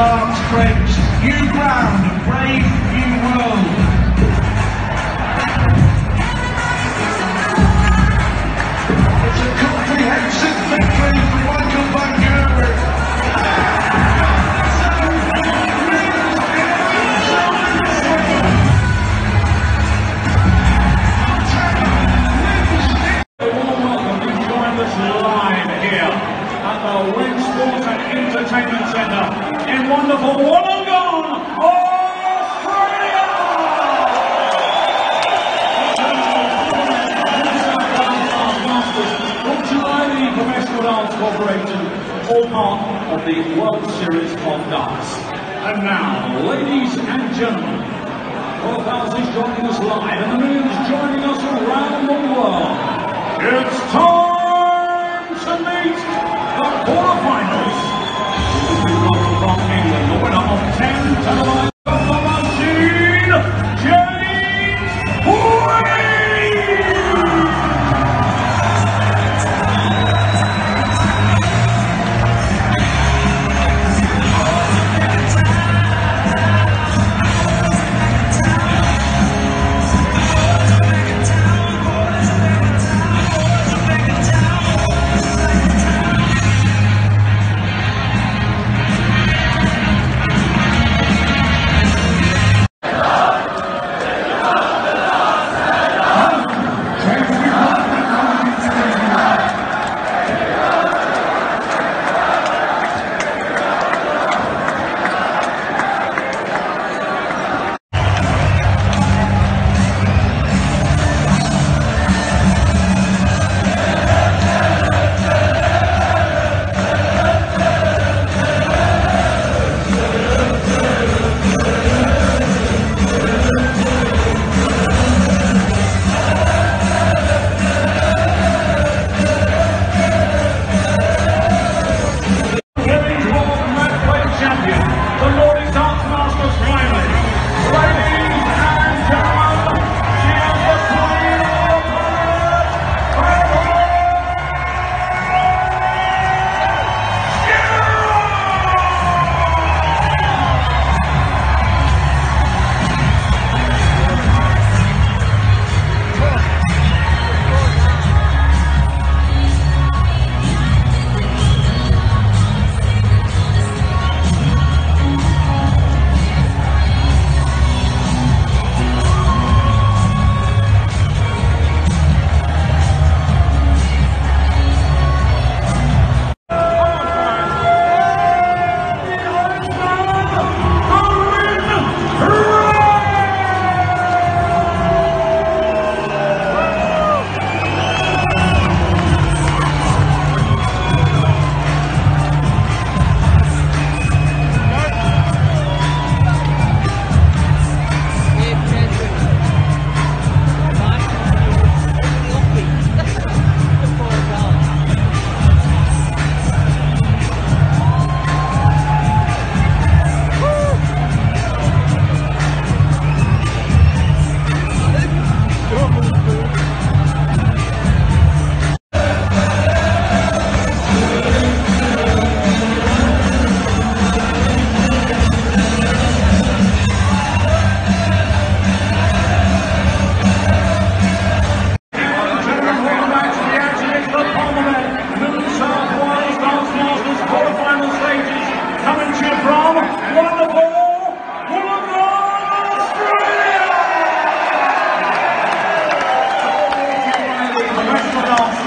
dark trench, new ground, brave Corporation, all part of the World Series of Darts. And now, ladies and gentlemen, Royal Palace is joining us live and the millions joining us around the world. It's time to meet the quarterfinals. From England, the winner of 10 televised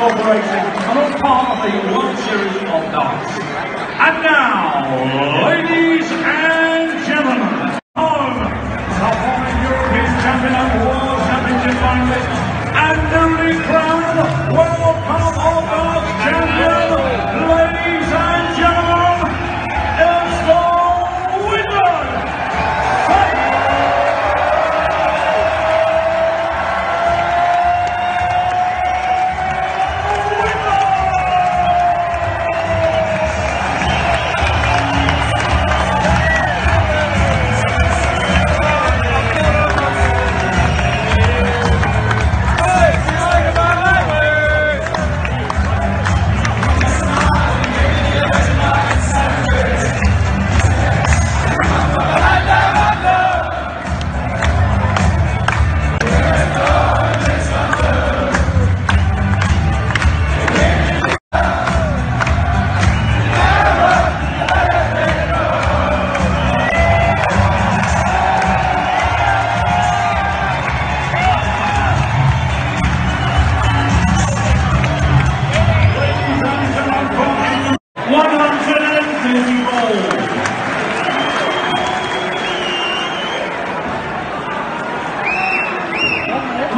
operating and was part of the World Series of Darts. And now, ladies and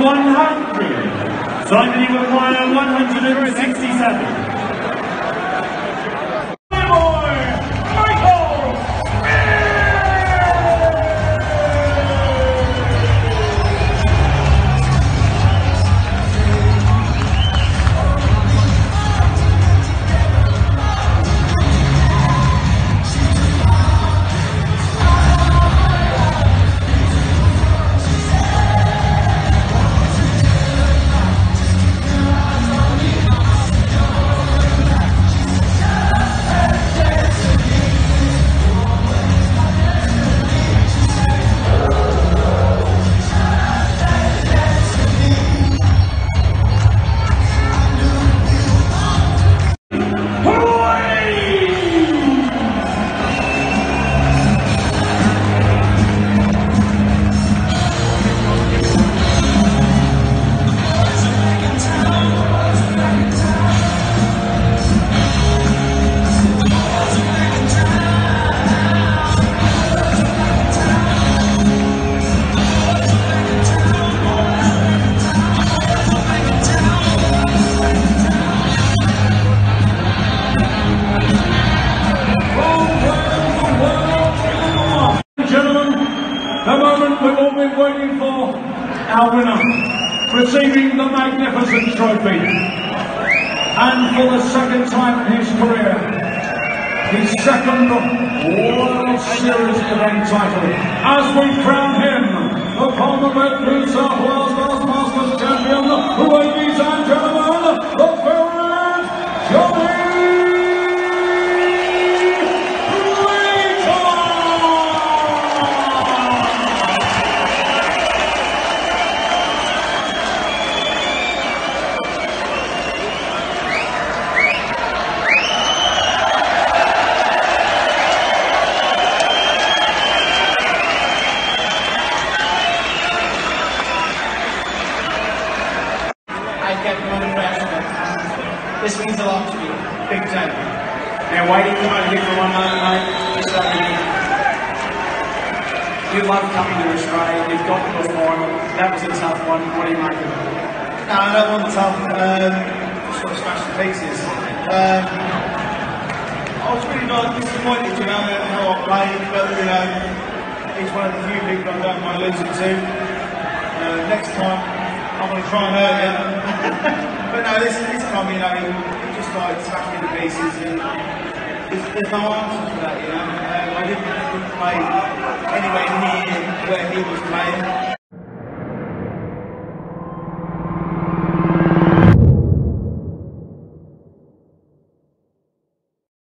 100. Simon, you require 167. Waiting for, our winner, receiving the magnificent trophy. And for the second time in his career, his second World Series event title, as we crown him the Commonwealth New South Wales Masters champion, This means a lot to me, big time. And why did you come out here for one night? Just you, love coming to Australia, you've got the final. That was a tough one. What do you make of it? No, that one tough. Um, sort of smashed to pieces. Um, I was really not disappointed, you know, how I played, but you know, he's one of the few people I don't mind losing to. Uh, next time, I'm going to try and hurt him. but no, this, this time, you know, he, just started smashed the pieces, and there's, there's no answer for that, you know. Um, I didn't play anywhere near where he was playing.